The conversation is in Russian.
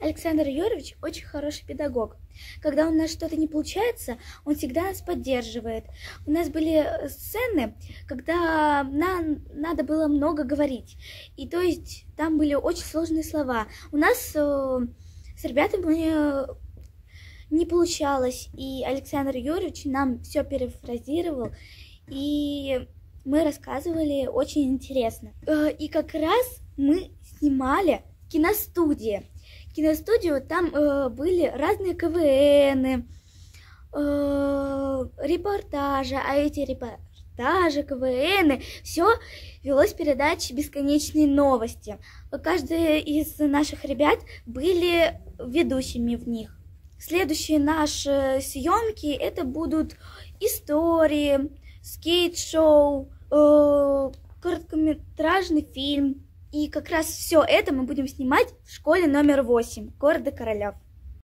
Александр Юрьевич очень хороший педагог. Когда у нас что-то не получается, он всегда нас поддерживает. У нас были сцены, когда нам надо было много говорить. И то есть там были очень сложные слова. У нас э, с ребятами не получалось, и Александр Юрьевич нам все перефразировал, и мы рассказывали очень интересно. Э, и как раз мы снимали киностудии киностудию, там э, были разные КВНы, э, репортажи, а эти репортажи, КВНы, все велось передачи «Бесконечные новости». Каждый из наших ребят были ведущими в них. Следующие наши съемки это будут истории, скейт-шоу, э, короткометражный фильм, и как раз все это мы будем снимать в школе номер 8 города Королев.